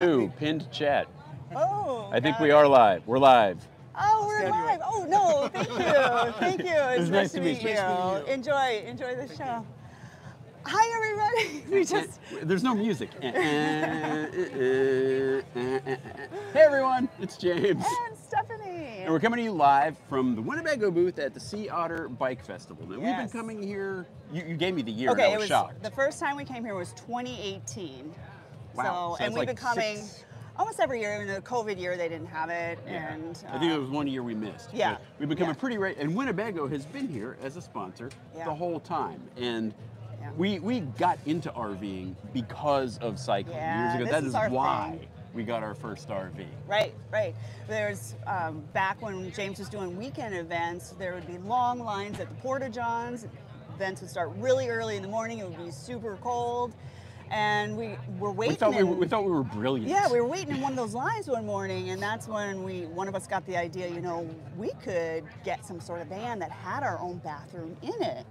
Two, pinned chat. Oh. I think we it. are live. We're live. Oh, we're live. Oh no, thank you, thank you. It's, nice to meet you. Nice meeting you. Enjoy, enjoy the show. Hi everybody. We just There's no music. hey everyone, it's James. and Stephanie. And we're coming to you live from the Winnebago booth at the Sea Otter Bike Festival. Now, we've been coming here, you, you gave me the year and Okay, I it was, was shocked. the first time we came here was 2018. Wow, So, so and we've like been coming six- almost every year. In the COVID year, they didn't have it, Yeah. and I think it uh, was one year we missed. yeah, we've become yeah. pretty right, and Winnebago has been here as a sponsor Yeah. the whole time. And Yeah. we we got into RVing because of cycling Yeah, years ago. That is is why thing. we got our first RV. Right, right. There's um, back when James was doing weekend events, there would be long lines at the Porta Johns. Events would start really early in the morning. It would be super cold, and we were waiting. We thought we, were, we thought we were brilliant. yeah, we were waiting in one of those lines one morning, and that's when we one of us got the idea. You know, we could get some sort of van that had our own bathroom in it.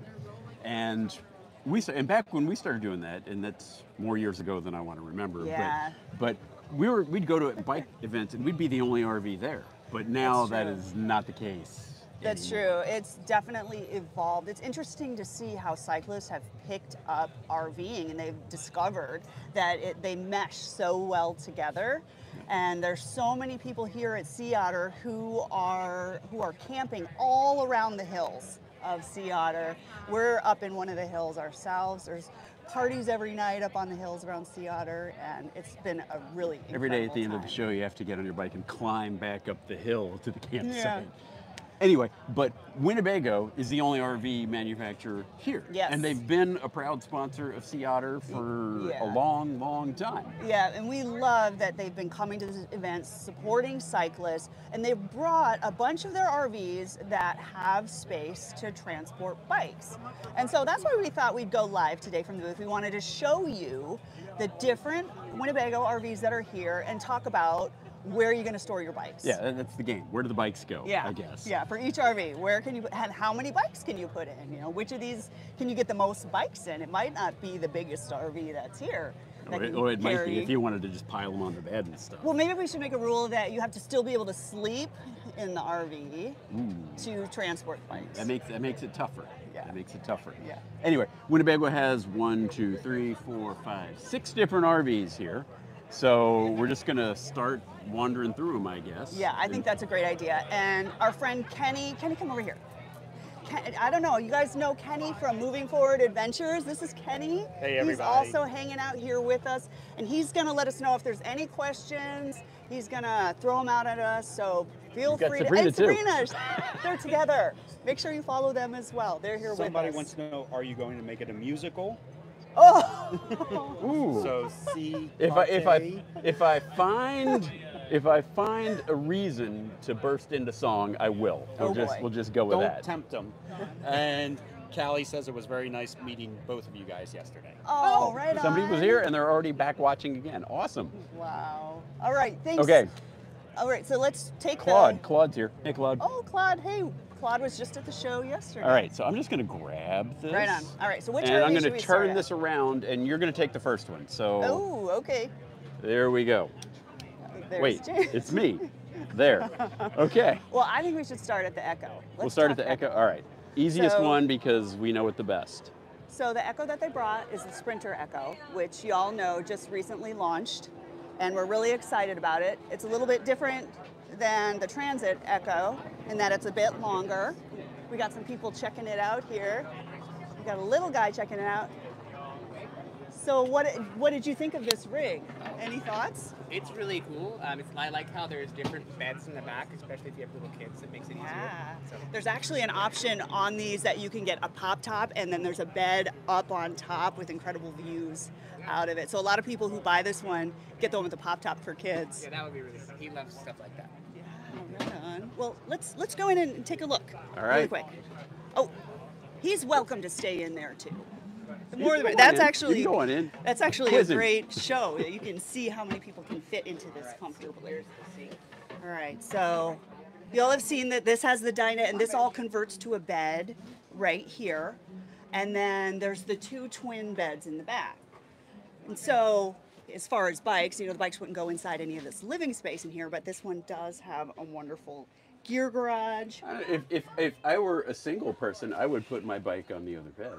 And we and back when we started doing that, and that's more years ago than I want to remember. Yeah. But, but we were we'd go to bike events and we'd be the only RV there. But now that is not the case. That's anymore. true. It's definitely evolved. It's interesting to see how cyclists have picked up RVing and they've discovered that it, they mesh so well together. And there's so many people here at Sea Otter who are who are camping all around the hills of Sea Otter. We're up in one of the hills ourselves. There's parties every night up on the hills around Sea Otter, and it's been a really Every day at the end of the show, you have to get on your bike and climb back up the hill to the campsite. Yeah. Anyway, but Winnebago is the only RV manufacturer here. Yes. And they've been a proud sponsor of Sea Otter for Yeah. a long, long time. Yeah, and we love that they've been coming to these events, supporting cyclists, and they've brought a bunch of their RVs that have space to transport bikes. And so that's why we thought we'd go live today from the booth. We wanted to show you the different Winnebago RVs that are here and talk about where are you're going to store your bikes. Yeah, that's the game. Where do the bikes go? Yeah, I guess. Yeah, for each RV, where can you put, and how many bikes can you put in? You know, which of these can you get the most bikes in? It might not be the biggest RV that's here. Or it, or it might be if you wanted to just pile them on the bed and stuff. well, maybe we should make a rule that you have to still be able to sleep in the RV to transport bikes. That makes that makes it tougher. Yeah. That makes it tougher. Yeah. Anyway, Winnebago has one, two, three, four, five, six different RVs here. So we're just gonna start wandering through them, I guess. yeah, I think that's a great idea. And our friend Kenny, Kenny, come over here. Ken, I don't know. You guys know Kenny from Moving Forward Adventures. This is Kenny. Hey, everybody. He's also hanging out here with us, and he's gonna let us know if there's any questions. He's gonna throw them out at us. So feel We've got free Sabrina, to. And too. Sabrina, they're together. Make sure you follow them as well. They're here Somebody with us. Somebody wants to know, are you going to make it a musical? Oh. Ooh. So C. if I if I if I find if I find a reason to burst into song, I will. Oh, we'll Oh, just boy. we'll just go with don't that. tempt them. And Callie says it was very nice meeting both of you guys yesterday. Oh, oh right on. Somebody was here and they're already back watching again. Awesome. Wow. All right. Thanks. Okay, All right. So let's take Claude. The... Claude's here. Hey, Claude. Oh, Claude. Hey, Claude was just at the show yesterday. All right, so I'm just gonna grab this. Right on. All right. So which and RV I'm gonna turn this around, and you're gonna take the first one. So Oh, okay. there we go. There's Wait, James. it's me. There. Okay. Well, I think we should start at the Ekko. Let's we'll start at the Ekko. All right. Easiest So- one because we know it the best. So the Ekko that they brought is the Sprinter Ekko, which y'all know just recently launched, and we're really excited about it. It's a little bit different than the Transit Ekko in that it's a bit longer. We got some people checking it out here. We got a little guy checking it out. So what what did you think of this rig? Any thoughts? It's really cool. Um, it's, I like how there's different beds in the back, especially if you have little kids. It makes it easier. So, There's actually an option on these that you can get a pop top and then there's a bed up on top with incredible views out of it. So a lot of people who buy this one get the one with the pop top for kids. yeah, that would be really fun. He loves stuff like that. Yeah, right on. Well, let's let's go in and take a look. All Really quick. Oh, he's welcome to stay in there too. The more the better. That's in. Actually in. that's actually a great show. You can see how many people can fit into this comfortably. All right, so you all have seen that this has the dinette, and this all converts to a bed right here. And then there's the two twin beds in the back. And so as far as bikes, you know, the bikes wouldn't go inside any of this living space in here, but this one does have a wonderful gear garage. If, if, if I were a single person, I would put my bike on the other bed.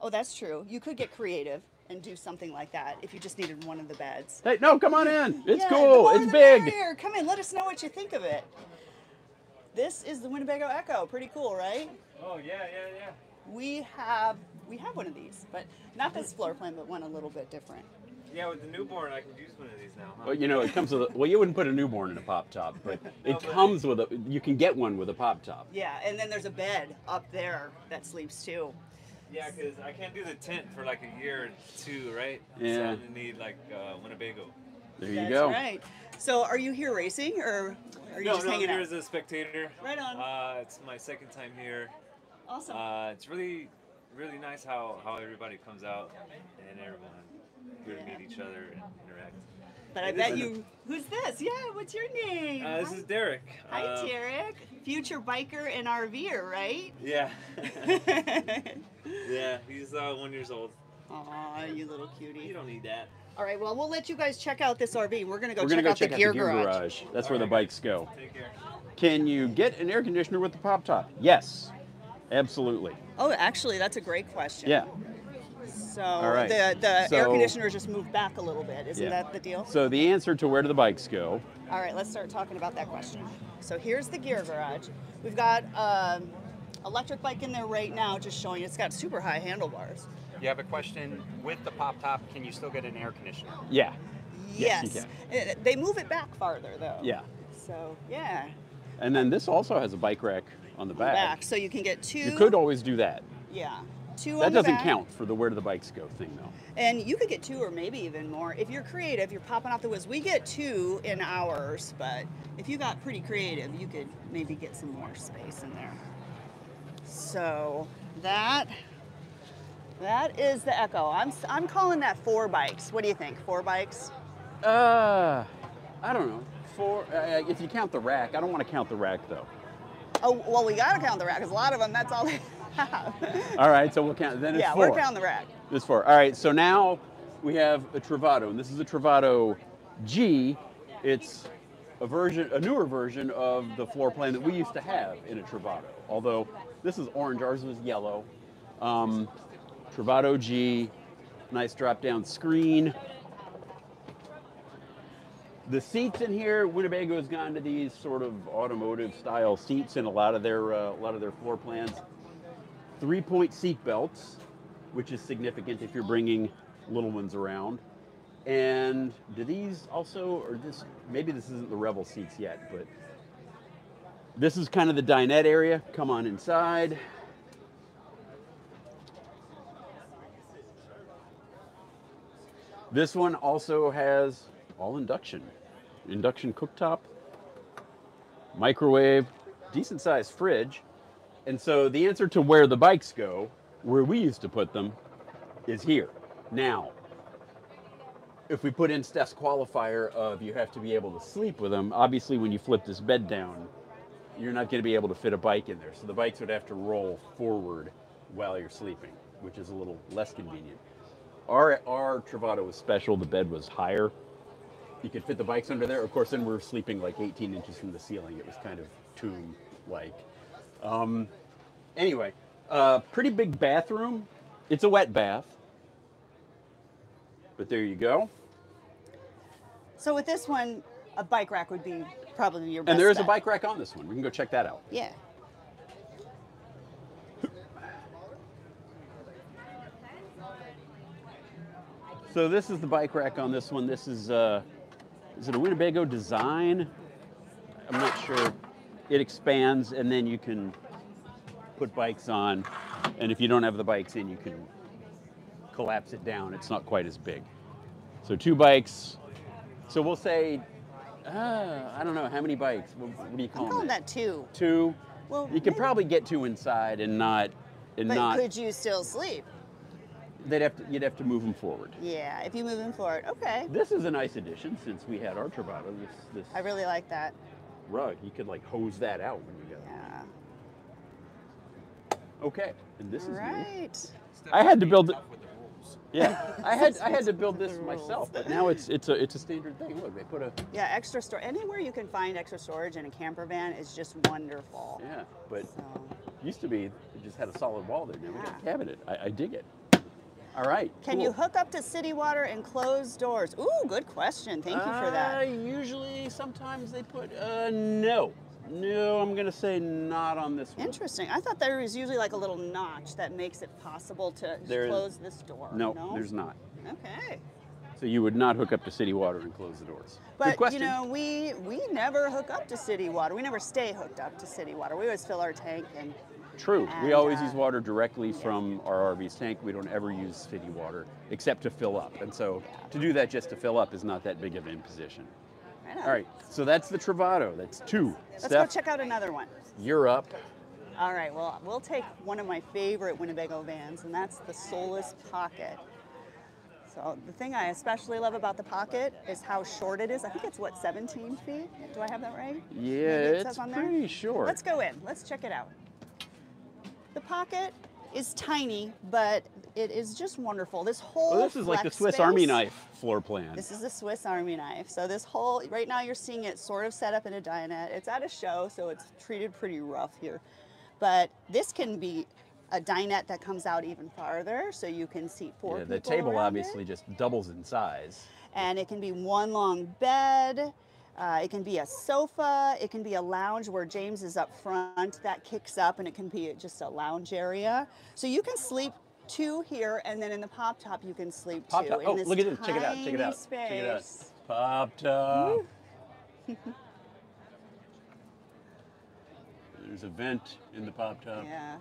Oh, that's true. You could get creative and do something like that if you just needed one of the beds. Hey, no, come on in. It's Yeah, cool. It's big. merrier. Come in, let us know what you think of it. This is the Winnebago Ekko. Pretty cool, right? Oh yeah, yeah, yeah. We have we have one of these, but not this floor plan, but one a little bit different. Yeah, with the newborn, I can use one of these now. Huh? Well, you know, it comes with a, well, you wouldn't put a newborn in a pop top, but No, it but- comes with a, you can get one with a pop top. Yeah, and then there's a bed up there that sleeps too. Yeah, because I can't do the tent for like a year or two, right? Yeah. So Yeah. I'm gonna need like uh, Winnebago. There you That's go. right. So are you here racing or are you no, just no, hanging I'm here as a spectator. Right on. Uh, it's my second time here. awesome. Uh, it's really, really nice how, how everybody comes out and everyone here to meet each other and interact. but I it bet is- you who's this? Yeah, what's your name? Uh, this Hi- is Derek. Hi, Uh, Derek. Future biker and RVer, right? Yeah. yeah, he's uh, one years old. Aw, you little cutie. You don't need that. All right, well, we'll let you guys check out this RV. We're gonna go We're check gonna go out check the out gear, the gear garage. garage. That's where the bikes go. Take care. Can you get an air conditioner with the pop top? Yes, absolutely. Oh, actually, that's a great question. Yeah. So right. the the air conditioner just moved back a little bit. Isn't Yeah. that the deal? So the answer to where do the bikes go? All right, let's start talking about that question. So here's the gear garage. We've got um, electric bike in there right now, just showing it's got super high handlebars. You have a question with the pop top? Can you still get an air conditioner? Yeah. Yes. Yes, you They move it back farther though. Yeah. So yeah, And then this also has a bike rack on the on the back. back. So you can get two. You could always do that. Yeah. Two That doesn't back. count for the where do the bikes go thing though. And you could get two or maybe even more. If you're creative, you're popping off the whiz. We get two in ours, but if you got pretty creative, you could maybe get some more space in there. So that that is the Ekko. I'm i'm calling that four bikes. What do you think? Four bikes? Uh, I don't know. four uh, if you count the rack, I don't want to count the rack though. Oh well, we gotta count the rack because a lot of them. That's all they. All right, so we'll count. Then it's yeah, 4 we're counting the rack. It's four. All right, so now we have a Travato, and this is a Travato G. It's a version, a newer version of the floor plan that we used to have in a Travato. Although this is orange, ours was yellow. Um, Travato G, nice drop-down screen. The seats in here, Winnebago has gone to these sort of automotive style seats in a lot of their uh, a lot of their floor plans. Three-point seat belts, which is significant if you're bringing little ones around. And do these also, or this maybe this isn't the Revel seats yet, but this is kind of the dinette area. Come on inside. This one also has all induction, induction cooktop, microwave, decent sized fridge. And so the answer to where the bikes go, where we used to put them, is here. Now, if we put in Steph's qualifier of you have to be able to sleep with them, obviously when you flip this bed down, you're not going to be able to fit a bike in there. So the bikes would have to roll forward while you're sleeping, which is a little less convenient. Our, our Travato was special, the bed was higher. You could fit the bikes under there. Of course, then we're sleeping like 18 inches from the ceiling. It was kind of tomb like. Um, anyway, uh, pretty big bathroom. It's a wet bath. But there you go. So with this one, a bike rack would be probably your best. And there is a bike rack on this one. We can go check that out. Yeah. So this is the bike rack on this one. This is uh, is it a Winnebago design? I'm not sure. It expands and then you can put bikes on. And if you don't have the bikes in, you can collapse it down. It's not quite as big. So two bikes. So we'll say, uh, I don't know how many bikes. What, what do you call I'm calling that two. Two. Well, You could maybe- probably get two inside and not and But not. could you still sleep? They'd have to, you'd have to move them forward. Yeah, if you move them forward. Okay. This is a nice addition since we had our Travato. This this I really like that. Rug, you could like hose that out when you got Yeah. it. Okay, and this is new. Right. I had to build it. Yeah, I had I had to build this myself, but now it's it's a it's a standard thing. Look, they put a Yeah, extra storage. Anywhere you can find extra storage in a camper van is just wonderful. yeah, but So, used to be it just had a solid wall there. Now we got a cabinet. I, I dig it. All right. can you hook up to city water and close doors? Ooh, good question. Thank you for Uh, that. usually, sometimes they put uh, no, no. I'm gonna say not on this one. Interesting. I thought there was usually like a little notch that makes it possible to There- close this door. No, no, there's not. Okay. So you would not hook up to city water and close the doors. Good But question. you know, we we never hook up to city water. We never stay hooked up to city water. We always fill our tank and True. we always uh, use water directly from our RV's tank. We don't ever use city water except to fill up. And so to do that just to fill up is not that big of an imposition. right. All right. So that's the Travato. That's two. Let's go check out another one. you're up. All right, well, we'll take one of my favorite Winnebago vans, and that's the Solis Pocket. So the thing I especially love about the Pocket is how short it is. I think it's what 17 feet. Do I have that right? Yeah, Maybe it it's says on there? pretty short. Let's go in. Let's check it out. The Pocket is tiny, but it is just wonderful. This whole Well, this is like the Swiss Army knife floor plan. This is a Swiss Army knife. So this whole, right now you're seeing it sort of set up in a dinette. It's at a show, so it's treated pretty rough here. But this can be a dinette that comes out even farther, so you can seat four yeah, people the table obviously it. just doubles in size. And it can be one long bed. Uh, it can be a sofa. It can be a lounge where James is up front. That kicks up, and it can be just a lounge area. So you can sleep two here, and then in the pop top you can sleep Pop two. top. in Oh, this look at this. Check it out. Check it out. Check it out. space. Pop top. There's a vent in the pop top. Yeah.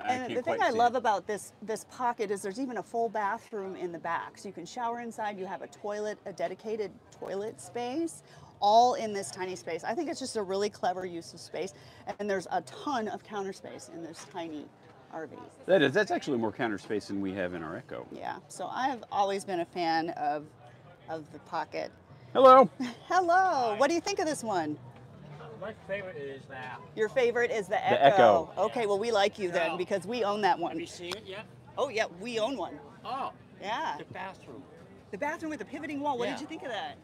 I And the thing I love it. about this this pocket is there's even a full bathroom in the back. So you can shower inside, you have a toilet, a dedicated toilet space, all in this tiny space. I think it's just a really clever use of space. And there's a ton of counter space in this tiny RV. That is, that's actually more counter space than we have in our Ekko. Yeah. So I've always been a fan of of the pocket. Hello. Hello. What do you think of this one? My favorite is that. Your favorite is the Ekko. The Ekko. Okay, well we like you then because we own that one. Have one. you seen it yet? Oh yeah, we own one. Oh, Yeah. the bathroom. The bathroom with the pivoting wall. What Yeah. did you think of that?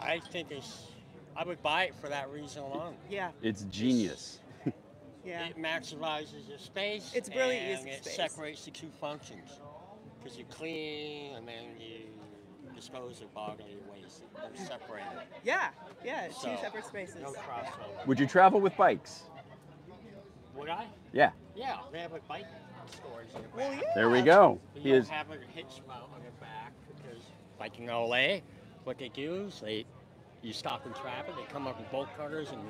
I think it's. I would buy it for that reason alone. Yeah, It's genius. yeah. It maximizes your space. It's brilliant use and of it space. separates the two functions. Because you clean and then you dispose of bodily waste. They're separated. Yeah, yeah, two So, separate spaces. No crossover. Would you travel with bikes? Would I? Yeah. Yeah, they have a bike storage in the back. Well, yeah. There we go. But He you is. don't have a hitch mount on your back because biking LA, what they do is they, you stop in traffic, they come up with bolt cutters and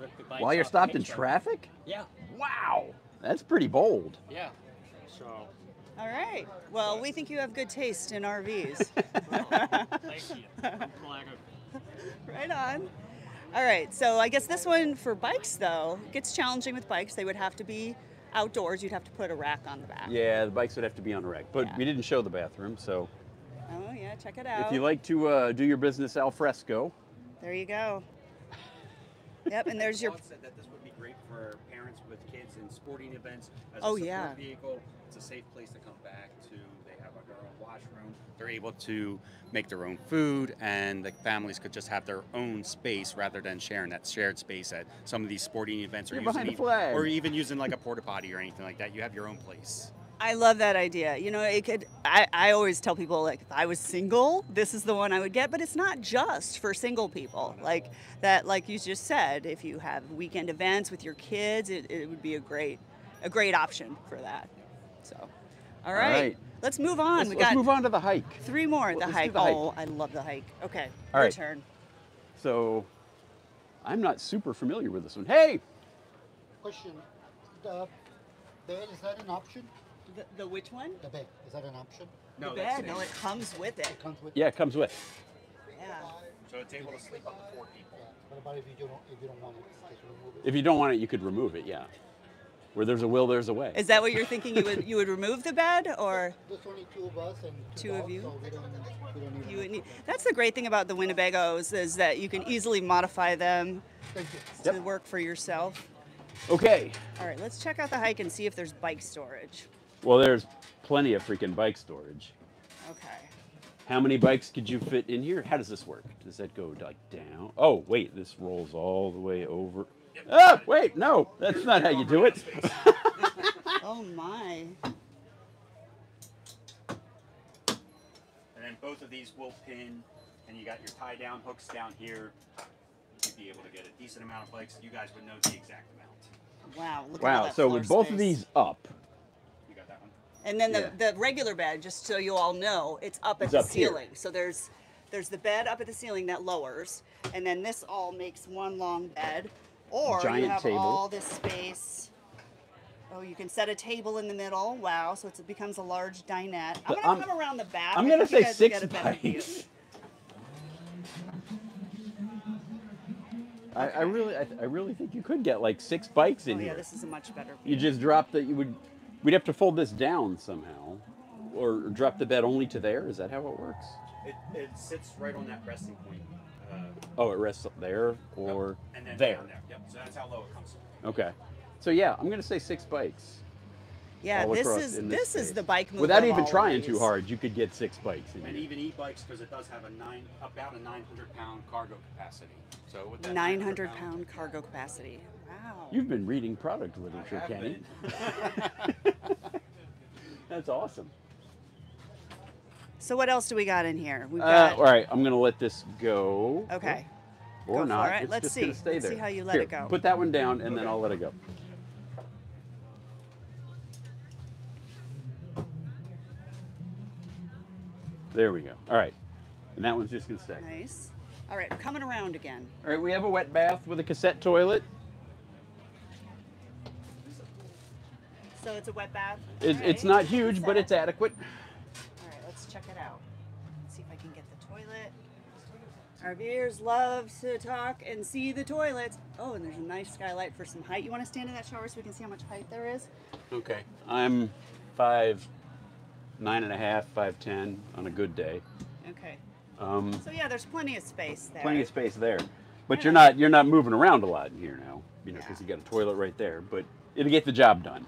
rip the bikes While you're stopped in traffic? Yeah, Wow. That's pretty bold. yeah. So, All right. Well, we think you have good taste in RVs. thank you. I'm flattered. right on. All right. So I guess this one for bikes though gets challenging with bikes. They would have to be outdoors. You'd have to put a rack on the back. Yeah, the bikes would have to be on a rack. But Yeah. we didn't show the bathroom, so yeah, check it out. if you like to uh, do your business al fresco, there you go. Yep, and there's your John said that this would be great for parents with kids in sporting events. As Oh, a support yeah. vehicle, it's a safe place to come back to. They have their own washroom. They're able to make their own food, and the families could just have their own space rather than sharing that shared space at some of these sporting events, or You're using behind the even- flag. or even using like a porta potty or anything like that. You have your own place. I love that idea. You know, it could. I, I always tell people like, if I was single, this is the one I would get. But it's not just for single people. Like that, like you just said, if you have weekend events with your kids, it, it would be a great, a great option for that. So, all right, right. let's move on. let's, we let's move on to the hike. three more. Let's the hike. the hike. Oh, I love the hike. Okay, All your right. turn. So I'm not super familiar with this one. Hey, Question, the bed, is that an option? The, the which one? The bed, is that an option? No, the bed. No, it comes with it. It comes with? yeah, it comes with. Yeah. So it's able to sleep up to four people. What about if you don't, if you don't want it, just remove it? If you don't want it, you could remove it. Yeah. Where there's a will, there's a way. Is that what you're thinking? You would you would remove the bed or? There's only two of us and two, Two of you? so we don't, we don't. You would need, room. that's the great thing about the Winnebagos is that you can easily modify them Thank you. to Yep. work for yourself. Okay. All right, let's check out the hike and see if there's bike storage. Well, there's plenty of freaking bike storage. Okay. How many bikes could you fit in here? How does this work? Does that go like down? Oh, wait, this rolls all the way over. Ah, wait, no, that's not how you do it. Oh my. And then both of these will pin, and you got your tie down hooks down here. You'd be able to get a decent amount of bikes. You guys would know the exact amount. Wow. Look at Wow, that so with both of these up, And then the, Yeah. the regular bed, just so you all know, it's up at It's the up here. ceiling. So there's there's the bed up at the ceiling that lowers, and then this all makes one long bed. Or Giant you have table. all this space. Oh, you can set a table in the middle. Wow, so it's, it becomes a large dinette. I'm gonna I'm- come around the back. I'm gonna say six bikes. I, I really, I, I really think you could get like six bikes Oh in yeah, here. Yeah, this is a much better You just drop that. you would, we'd have to fold this down somehow, or drop the bed only to there. Is that how it works? It, it sits right on that resting point. Uh, Oh, it rests up there or and then there. down there. Yep. So that's how low it comes. Okay. So yeah, I'm gonna say six bikes. Yeah, this is in this, is the bike move. Without even all trying too hard, you could get six bikes in And here. even e-bikes because it does have a nine, about a 900 pound cargo capacity. So with that 900 pound cargo capacity. Wow. You've been reading product literature, Kenny. That's awesome. So what else do we got in here? We've Uh, all right, I'm gonna let this go. Okay. Or Go not. for it. It's Let's just see. gonna stay Let's see how you let Here, it go. Put that one down, and then I'll let it go. There we go. All right, and that one's just gonna stay. Nice. All right, coming around again. All right, we have a wet bath with a cassette toilet. So it's a wet bath. It, All It's not huge, but it's adequate. All right, let's check it out. Let's see if I can get the toilet. Our viewers love to talk and see the toilets. Oh, and there's a nice skylight for some height. You want to stand in that shower so we can see how much height there is? Okay. I'm five, nine and a half, five ten on a good day. Okay. Um, So yeah, there's plenty of space there. plenty of space there, but you're not you're not moving around a lot in here now. You know, because Yeah. you got a toilet right there, but it'll get the job done.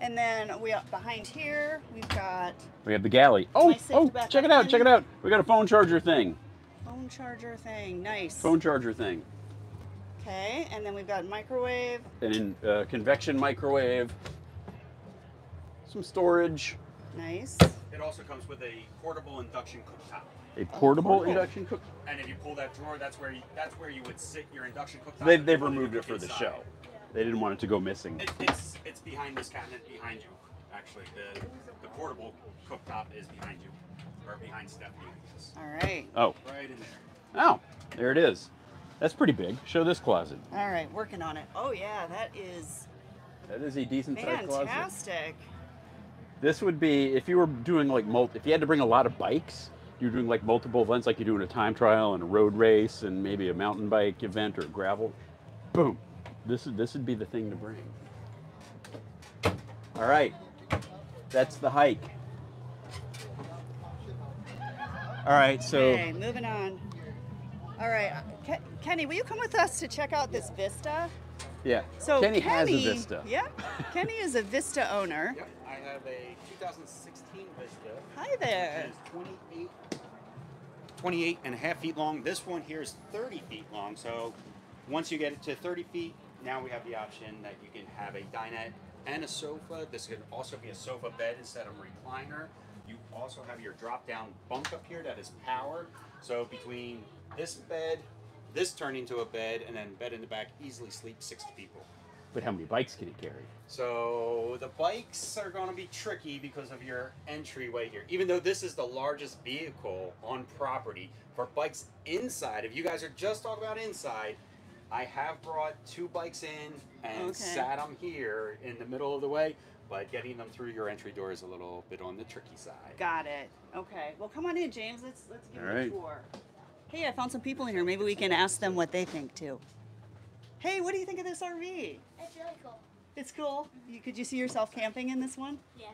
And then we behind here we've got We have the galley. Oh, I saved oh, back check it up out, check it out. We got a phone charger thing. phone charger thing. Nice. Phone charger thing. Okay, and then we've got microwave. An uh, convection microwave. Some storage. Nice. It also comes with a portable induction cooktop. A portable portable. induction cook. And if you pull that drawer, that's where you, that's where you would sit your induction cooktop. They, if you they've removed it cook for the show. They didn't want it to go missing. It, it's it's behind this cabinet behind you. Actually, the the portable cooktop is behind you, or behind Stephanie. I. All right. Oh, Right in there. oh, there it is. That's pretty big. Show this closet. All right, working on it. Oh yeah, that is That is a decent sized closet. fantastic. This would be if you were doing like multi. If you had to bring a lot of bikes, you're doing like multiple events, like you're doing a time trial and a road race and maybe a mountain bike event or gravel. Boom. This is this would be the thing to bring. All right, that's the hike. All right, so Okay, moving on. All right, uh, Ke- Kenny, will you come with us to check out this Vista? yeah, So Kenny, has a Vista. Yeah, Kenny is a Vista owner. Yep. I have a 2016 Vista. Hi there. It is 28, 28 and a half feet long. This one here is 30 feet long. So once you get it to 30 feet, now we have the option that you can have a dinette and a sofa. This could also be a sofa bed instead of a recliner. You also have your drop down bunk up here that is powered. So between this bed, this turn into a bed, and then bed in the back, easily sleep 60 people. But how many bikes can it carry? So the bikes are going to be tricky because of your entryway here. Even though this is the largest vehicle on property for bikes inside, if you guys are just talking about inside, I have brought two bikes in and Okay. sat them here in the middle of the way, but getting them through your entry door is a little bit on the tricky side. Got it. Okay. Well, come on in, James. Let's let's give All it a tour. Hey, I found some people in here. Maybe we can ask them what they think too. Hey, what do you think of this RV? It's really cool. It's cool. You, could you see yourself camping in this one? Yeah.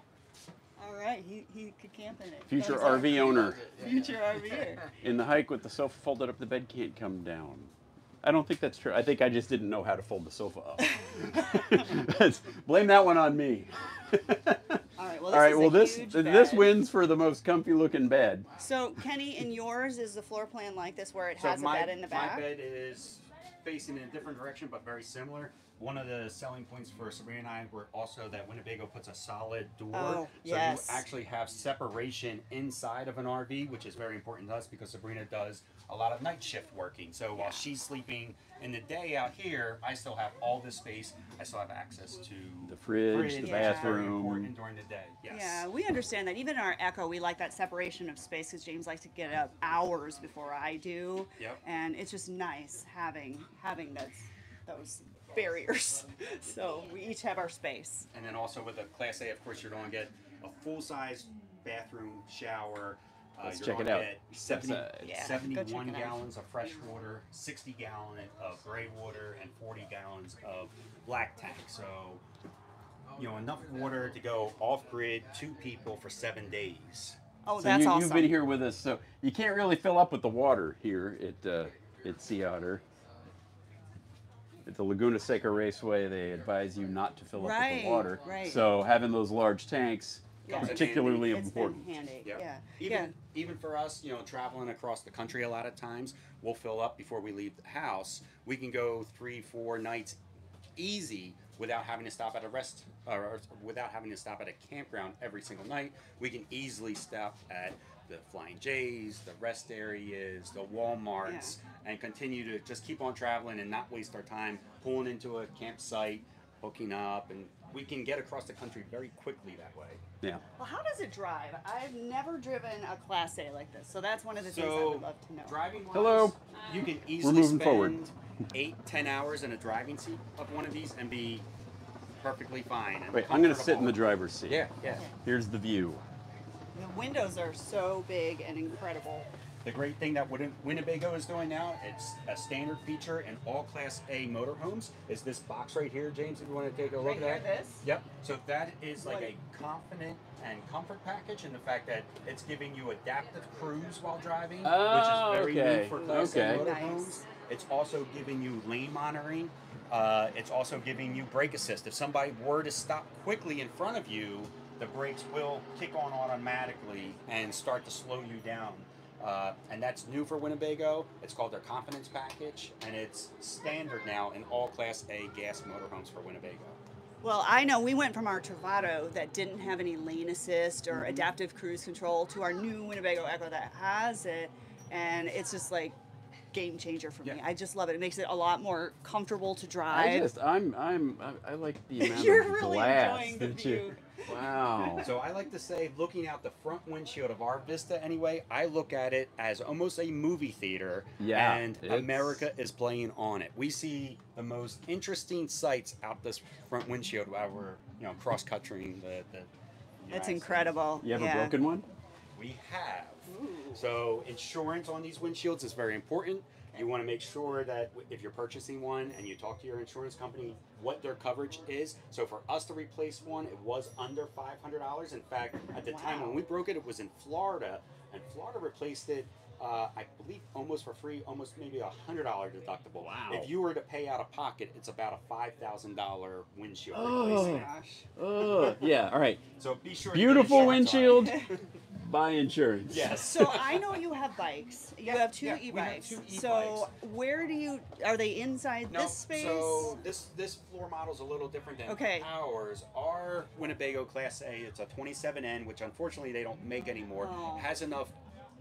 All right, he, he could camp in it. Future RV owner. Future RVer. In the hike with the sofa folded up, the bed can't come down. I don't think that's true. I think I just didn't know how to fold the sofa up. Blame that one on me. All right, right. Well, this right. is Well, a this huge this bed. wins for the most comfy looking bed. So, Kenny, in yours is the floor plan like this, where it So has my, a bed in the back. My bed is facing in a different direction, but very similar. One of the selling points for Sabrina and I were also that Winnebago puts a solid door. Oh, so yes. you actually have separation inside of an RV, which is very important to us because Sabrina does a lot of night shift working. So while she's sleeping in the day out here, I still have all this space. I still have access to The fridge, the which is very bathroom. important during the day. Yes. Yeah, we understand that. Even in our Ekko, we like that separation of space because James likes to get up hours before I do. Yep. And it's just nice having having those those barriers. so we each have our space. And then also with a Class A, of course, you're going to get a full size bathroom, shower. Uh, Let's check it out. get 70, Outside. Yeah, go 71 it out. gallons of fresh water, 60 gallon of gray water, and 40 gallons of black tank. So, you know, enough water to go off grid, two people for seven days. Oh, So that's you, awesome. you've been here with us, so you can't really fill up with the water here at uh, at Sea Otter. At the Laguna Seca Raceway, they advise you not to fill up with Right, the water. right. So having those large tanks, Yeah. Particularly It's important. been handy. Yep. Yeah. Even yeah. even for us, you know, traveling across the country a lot of times, we'll fill up before we leave the house. We can go three, four nights easy without having to stop at a rest or without having to stop at a campground every single night. We can easily stop at the Flying J's, the rest areas, the WalMarts, and continue to just keep on traveling and not waste our time pulling into a campsite, hooking up, and we can get across the country very quickly that way. Yeah. Well, how does it drive? I've never driven a Class A like this, so that's one of the things I would love to know. driving wise, Hello. you can easily moving spend forward. eight, ten hours in a driving seat of one of these and be perfectly fine. And Wait, I'm going to sit in the driver's seat. Yeah, yeah. Here's the view. The windows are so big and incredible. The great thing that Winnebago is doing now, it's a standard feature in all Class A motorhomes, is this box right here, James, if you want to take a look Right at here, that. this? Yep. So that is like Like- a confident and comfort package in the fact that it's giving you adaptive cruise while driving, Oh, which is very okay. new for Class Okay. A motorhomes. Nice. It's also giving you lane monitoring. Uh, it's also giving you brake assist. If somebody were to stop quickly in front of you, the brakes will kick on automatically and start to slow you down. Uh, and that's new for Winnebago. It's called their confidence package, and it's standard now in all Class A gas motorhomes for Winnebago. Well, I know we went from our Travato that didn't have any lane assist or Mm-hmm. adaptive cruise control to our new Winnebago Ekko that has it, and it's just like game changer for me. I just love it. It makes it a lot more comfortable to I drive. just, I'm, I'm, I, I like the amount You're of really glass enjoying the that you- view. Wow. So I like to say, looking out the front windshield of our Vista anyway, I look at it as almost a movie theater. Yeah, And it's- America is playing on it. We see the most interesting sights out this front windshield while we're, you know, cross countrying the. the That's incredible. You have yeah. a broken one? We have. So insurance on these windshields is very important. You want to make sure that if you're purchasing one and you talk to your insurance company, what their coverage is. So for us to replace one, it was under five hundred dollars. In fact, at the time when we broke it, it was in Florida, and Florida replaced it. Uh, I believe almost for free, almost maybe a hundred dollar deductible. Wow. If you were to pay out of pocket, it's about a five thousand dollar windshield Oh. replacement. Oh, yeah. All right. So be sure. to get Beautiful on windshield. Buy insurance. Yes. So I know you have bikes. You Yeah, have two yeah, we have e-bikes. So where do you? Are they inside No, this space? So this this floor model is a little different than Okay. ours. Our Winnebago Class A, it's a 27N, which unfortunately they don't make anymore. Oh. Has enough.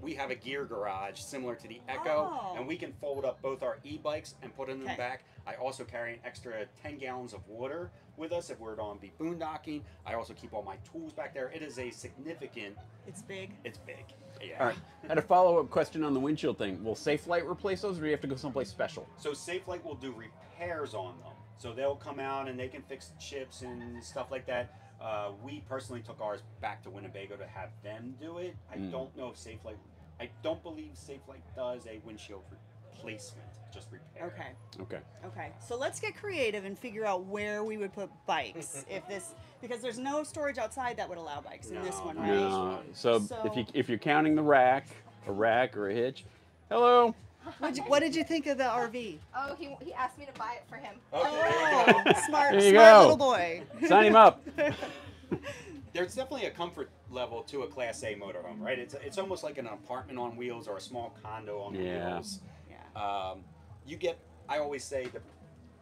We have a gear garage similar to the Ekko, Oh. and we can fold up both our e-bikes and put them in the back. I also carry an extra 10 gallons of water with us if we're on be boondocking. I also keep all my tools back there. It is a significant. it's big. It's big. Yeah. All right. I had a follow up question on the windshield thing. Will Safelite replace those, or do you have to go someplace special? So Safelite will do repairs on them. So they'll come out and they can fix chips and stuff like that. Uh, we personally took ours back to Winnebago to have them do it. I Mm. don't know if Safelite. I don't believe Safelite does a windshield replacement, just repair. Okay. Okay. Okay. So let's get creative and figure out where we would put bikes if this because there's no storage outside that would allow bikes in this one, right? No. So, if you if you're counting the rack, a rack or a hitch. Hello. What'd you- what did you think of the RV? Oh, he, he asked me to buy it for him. Okay. Oh, smart, smart go. little boy. Sign him up. there's definitely a comfort level to a Class A motorhome, right? It's it's almost like an apartment on wheels or a small condo on Yeah. wheels. Yeah. Um, you get, I always say, the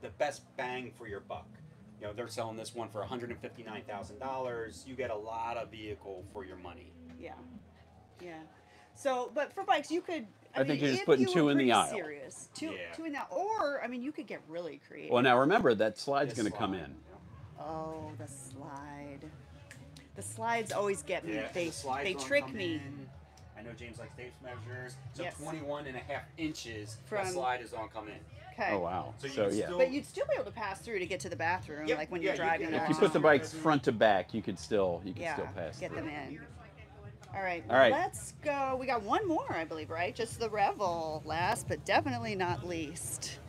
the best bang for your buck. You know, they're selling this one for one hundred and fifty nine thousand dollars. You get a lot of vehicle for your money. Yeah. Yeah. So, but for bikes, you could. I, I mean, think you're just putting you two in the pretty aisle. Serious, two, Yeah. two in the, or I mean, you could get really creative. Well, now remember that slide's going to come in. Oh, the slide. The slides always get me. Yeah, they the slides they trick me. in. I know James likes tape measures. So Yes. 21 and a half inches, From- the slide is on come in. Okay. Oh wow. So you So yeah. still- But you'd still be able to pass through to get to the bathroom, Yep, like when yeah, you're you driving. can- If you put the bikes front to back, you could still you could yeah, still pass. get through. them in. All right. All right. Let's go. We got one more, I believe, right? Just the Revel, last but definitely not least.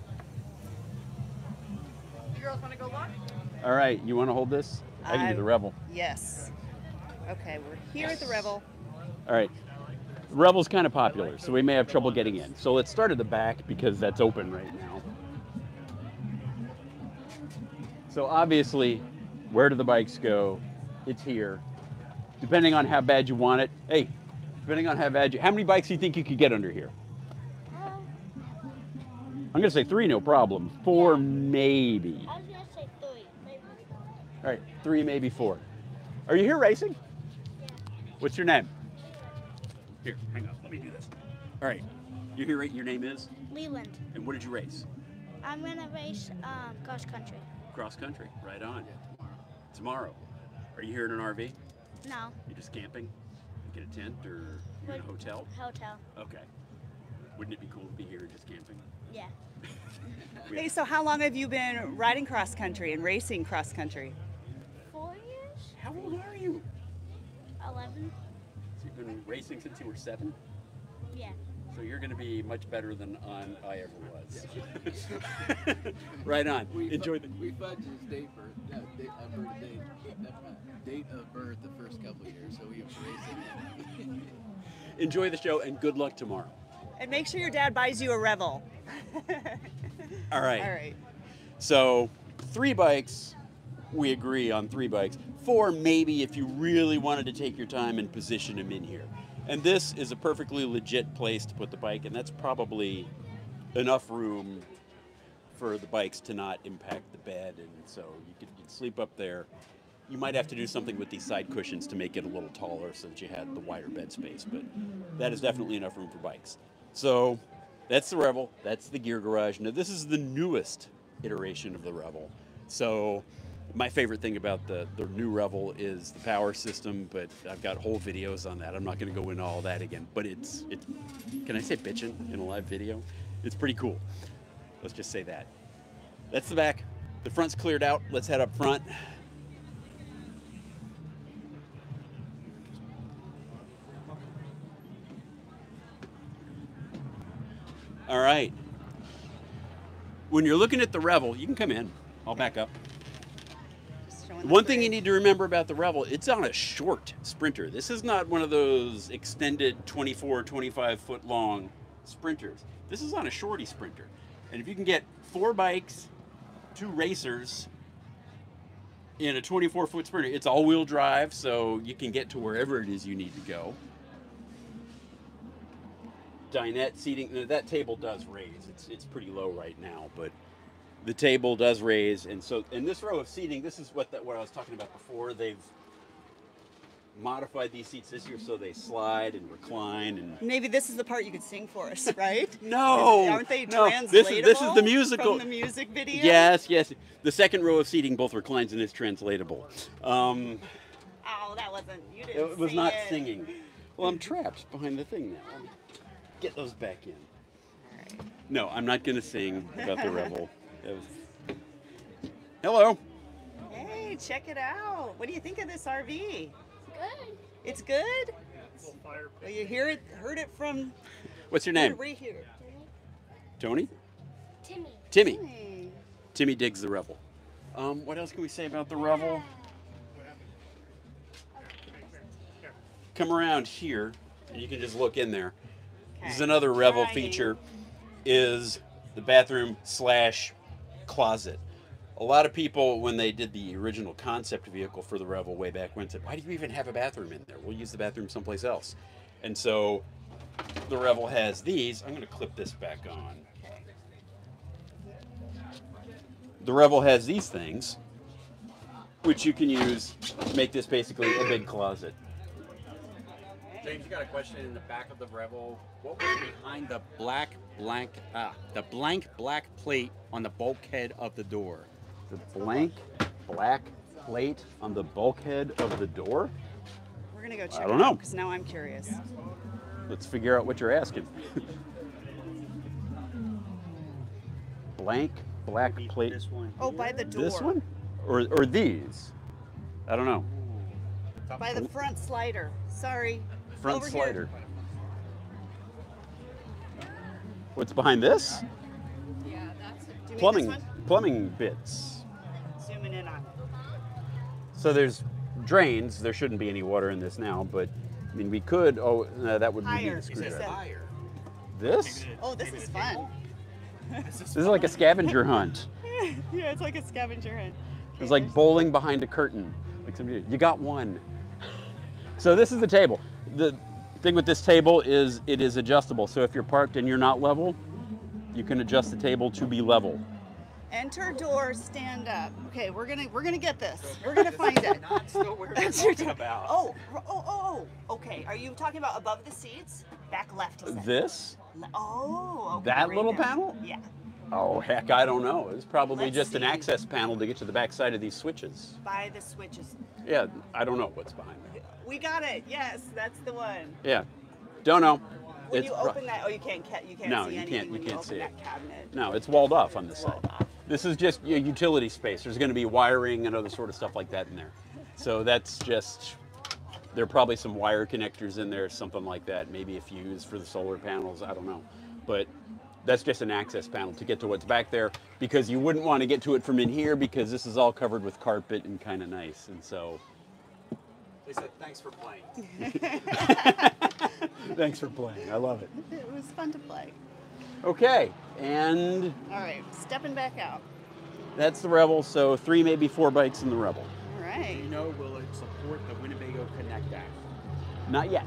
You girls want to go look? All right, you want to hold this? I can do the Revel. Yes. Okay, we're here at the Revel. All right. Revel's kind of popular, so we may have trouble getting in. So let's start at the back because that's open right now. So obviously, where do the bikes go? It's here. Depending on how bad you want it. Hey, depending on how bad you, how many bikes do you think you could get under here? I'm gonna say three, no problem. Four, maybe. I was gonna say three, maybe. All right, three, maybe four. Are you here racing? Yeah. What's your name? Here, hang on. Let me do this. All right, you're here. Your name is? Leland. And what did you race? I'm gonna race um, cross country. Cross country. Right on. Tomorrow. Tomorrow. Are you here in an RV? No, You're just camping? Get a tent or you're in a hotel? hotel. Okay. Wouldn't it be cool to be here just camping? Yeah. Hey, so how long have you been riding cross country and racing cross country? Four years? How old are you? Eleven? So you've been racing since you were seven? Yeah. So you're going to be much better than on I ever was. right on. We Enjoy the. We fudged his date birth, no, date, uh, birth date, date of birth the first couple of years, so we have racing. Enjoy the show and good luck tomorrow. And make sure your dad buys you a Revel. All right. All right. So, three bikes, we agree on three bikes. Four, maybe if you really wanted to take your time and position them in here. And this is a perfectly legit place to put the bike, and that's probably enough room for the bikes to not impact the bed. And so you could you'd sleep up there. You might have to do something with these side cushions to make it a little taller so that you had the wider bed space, but that is definitely enough room for bikes. So that's the Revel. That's the Gear Garage. Now this is the newest iteration of the Revel. So my favorite thing about the, the new Revel is the power system, but I've got whole videos on that. I'm not going to go into all that again, but it's it's can I say bitchin' in a live video? It's pretty cool. Let's just say that. That's the back. The front's cleared out. Let's head up front. All right. When you're looking at the Revel, you can come in. I'll back up. Just showing the One thing you need to remember about the Revel, it's on a short sprinter. This is not one of those extended 24, 25 foot long sprinters. This is on a shorty sprinter. And if you can get four bikes, two racers in a 24 foot sprinter, it's all wheel drive, so you can get to wherever it is you need to go. Dinette seating, that table does raise. It's, it's pretty low right now, but the table does raise, and so in this row of seating, this is what that what I was talking about before. They've modified these seats this year so they slide and recline and. Maybe this is the part you could sing for us, right? No, Aren't they no, translatable? this is- this is the musical- From the music video? Yes, yes. The second row of seating both reclines and is translatable. Um, Oh, that wasn't. You didn't it was not it. singing. Well, I'm trapped behind the thing now. Get those back in. No, I'm not going to sing about the Revel. Was- Hello. Hey, check it out. What do you think of this RV? Good. It's good. Well, you hear it, heard it from What's your name? right here. Tony. Timmy. Timmy. Hey. Timmy digs the revel. Um, what else can we say about the revel? Come around here, and you can just look in there. This is another revel Trying. feature. Is the bathroom slash closet. A lot of people, when they did the original concept vehicle for the Revel way back when, said, "Why do you even have a bathroom in there? We'll use the bathroom someplace else." And so, the Revel has these. I'm going to clip this back on. The Revel has these things, which you can use to make this basically a big closet. James, you got a question in the back of the Revel. What was behind the black blank ah, the blank black plate on the bulkhead of the door? The blank black plate on the bulkhead of the door. We're gonna go check I don't know. because now I'm curious. Let's figure out what you're asking. blank black plate. This one. Oh, by the door. This one? Or, or these? I don't know. By the front slider. Sorry. Front Over here. slider. What's behind this? Yeah, that's. Do you mean Plumbing This one? plumbing bits. Zooming in on. So there's drains. There shouldn't be any water in this now, but I mean we could. Oh, no, that would be Higher. the He screwdriver. said. This? Oh, this is fun. This is like a scavenger hunt. yeah, it's like a scavenger hunt. It's like bowling behind a curtain. Like somebody, you got one. So this is the table. The thing with this table is it is adjustable. So if you're parked and you're not level, you can adjust the table to be level. Enter door, stand up. Okay, we're gonna we're gonna get this. We're gonna find it. Not still where we're talking about. Oh, oh, oh, oh. Okay. Are you talking about above the seats? Back left. This? Le- Oh. Okay, That right little there. panel? Yeah. Oh heck, I don't know. It's probably Let's just an access panel to get to the back side of these switches. By the switches. Yeah, I don't know what's behind there. We got it. Yes, that's the one. Yeah, don't know. When It's you open that, oh, you can't you can't No, see you anything can't- when you you can't open see that it. cabinet. No, it's walled off on this side. This is just your utility space. There's going to be wiring and other sort of stuff like that in there. So that's just, there are probably some wire connectors in there, something like that. Maybe a fuse for the solar panels. I don't know. But that's just an access panel to get to what's back there because you wouldn't want to get to it from in here because this is all covered with carpet and kind of nice. And so, They said thanks for playing. thanks for playing. I love it. It was fun to play. Okay, and All right, stepping back out. that's the Revel. So three, maybe four bikes in the Revel. All right. Do you know will it support the Winnebago Connect app? Not yet.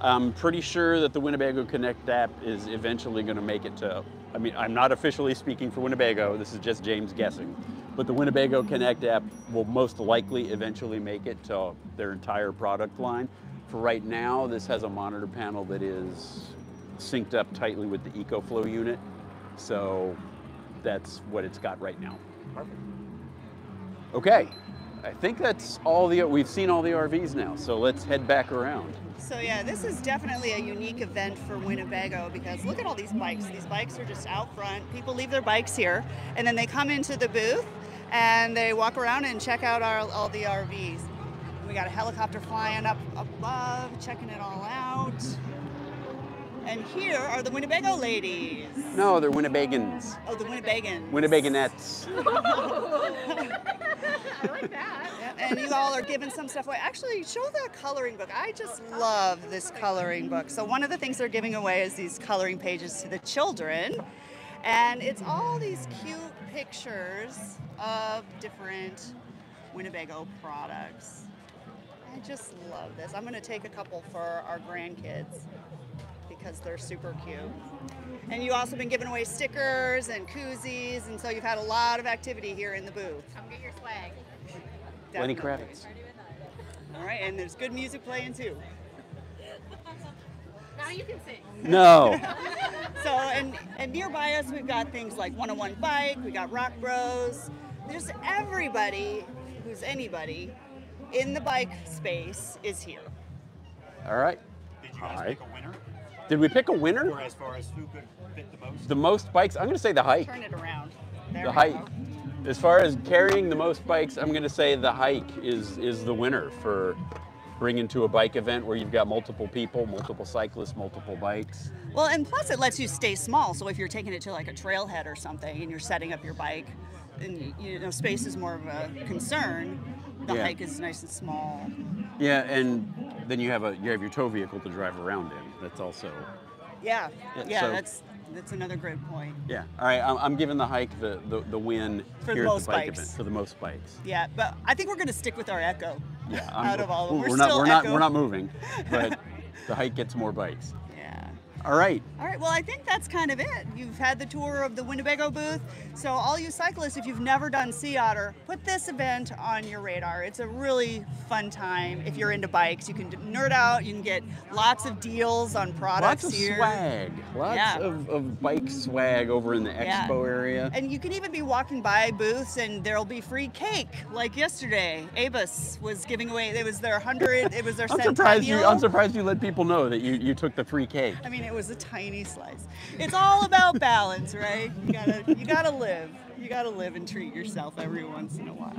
I'm pretty sure that the Winnebago Connect app is eventually going to make it to. I mean, I'm not officially speaking for Winnebago. This is just James guessing. But the Winnebago Connect app will most likely eventually make it to their entire product line. For right now, this has a monitor panel that is synced up tightly with the EcoFlow unit. So that's what it's got right now. Perfect. Okay, I think that's all the, we've seen all the RVs now. So let's head back around. So yeah, this is definitely a unique event for Winnebago because look at all these bikes. These bikes are just out front. People leave their bikes here, and then they come into the booth and they walk around and check out our, all the RVs. We got a helicopter flying up above, checking it all out. And here are the Winnebago ladies. No, they're Winnebagans. Oh, the Winnebagans. Winnebagonettes. I like that. and you all are giving some stuff away. Actually, show the coloring book. I just love this coloring book. So one of the things they're giving away is these coloring pages to the children. And it's all these cute pictures of different Winnebago products. I just love this. I'm going to take a couple for our grandkids because they're super cute. And you've also been giving away stickers and koozies, and so you've had a lot of activity here in the booth. Come get your swag. Lenny Kravitz. All right, and there's good music playing too. Now you can sing. No. So, and, and nearby us, we've got things like 101 Bike, we got Rock Bros. There's everybody who's anybody in the bike space is here. All right. Did you guys guys pick pick a winner? Did we pick a winner? Or as far as who could fit the most? The most bikes? I'm going to say the hike. Turn it around. There The hike. go. As far as carrying the most bikes, I'm going to say the hike is is the winner for bringing to a bike event where you've got multiple people, multiple cyclists, multiple bikes. Well, and plus it lets you stay small. So if you're taking it to like a trailhead or something and you're setting up your bike, and you know space is more of a concern, the Yeah. hike is nice and small. Yeah, and then you have a you have your tow vehicle to drive around in. That's also Yeah, Yeah, yeah, so- that's that's another great point. Yeah. All right. I'm, I'm giving the hike the, the, the win For the most the bike bikes. event for the most bikes. Yeah, but I think we're going to stick with our Ekko. Yeah. Out of all of them, we're, we're not we're not we're not moving, but the hike gets more bikes. Yeah. All right. All right, well, I think that's kind of it. You've had the tour of the Winnebago booth. So, all you cyclists, if you've never done Sea Otter, put this event on your radar. It's a really fun time. If you're into bikes, you can nerd out, you can get lots of deals on products Lots of here. swag. Lots Yeah. of, of bike swag over in the Yeah. expo area. And you can even be walking by booths and there'll be free cake. Like yesterday, Abus was giving away, it was their 100, it was their I'm surprised you. I'm surprised you let people know that you, you took the free cake. I mean, it was a tiny slice. It's all about balance, right? You gotta, you gotta live. You gotta live and treat yourself every once in a while.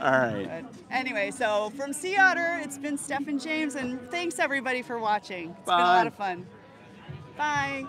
All right. But anyway, so from Sea Otter, it's been Steph and James, and thanks everybody for watching. It's been a lot of fun. Bye.